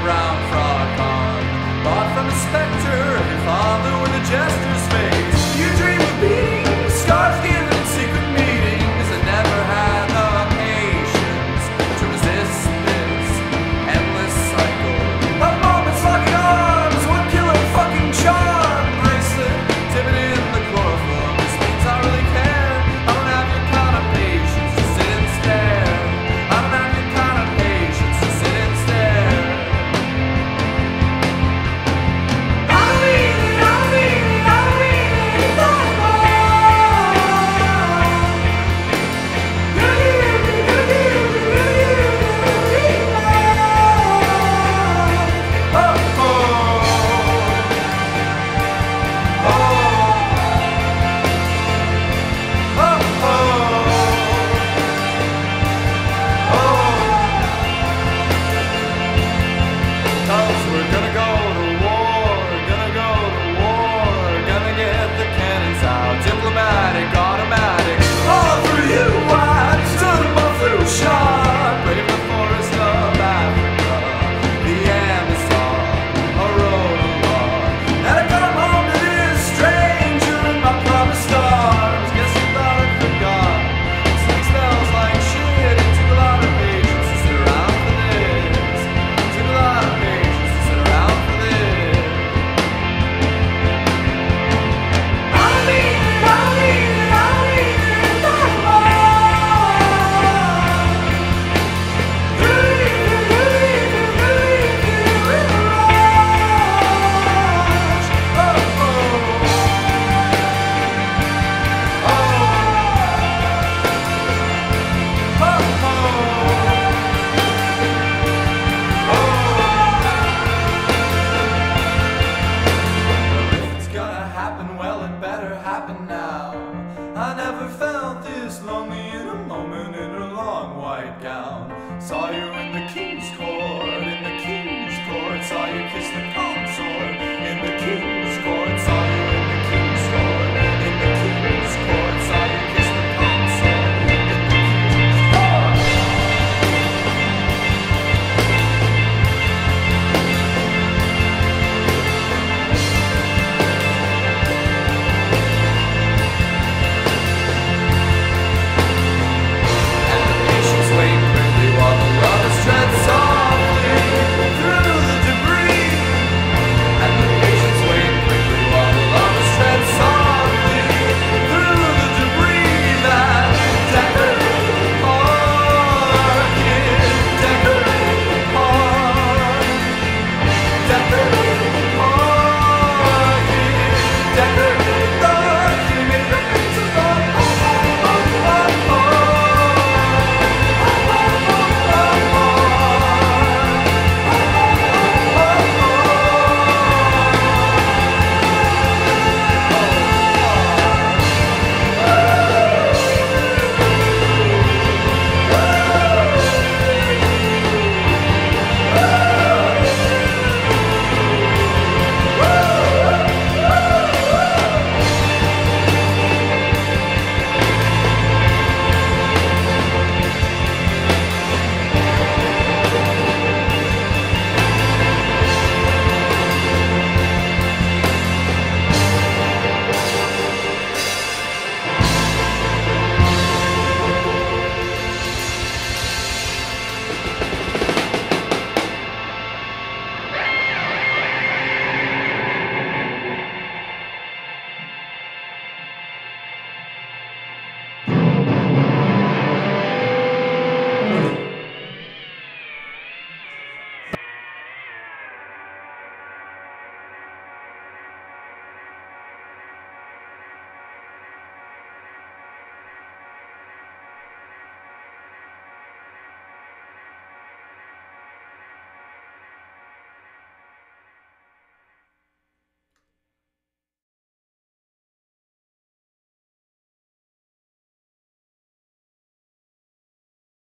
brown frock on. Bought from a spectre, her father with a jester's happen now. I never felt this lonely in a moment in her long white gown. Saw you in the king's court, in the king's court. Saw you kiss the consort in the king's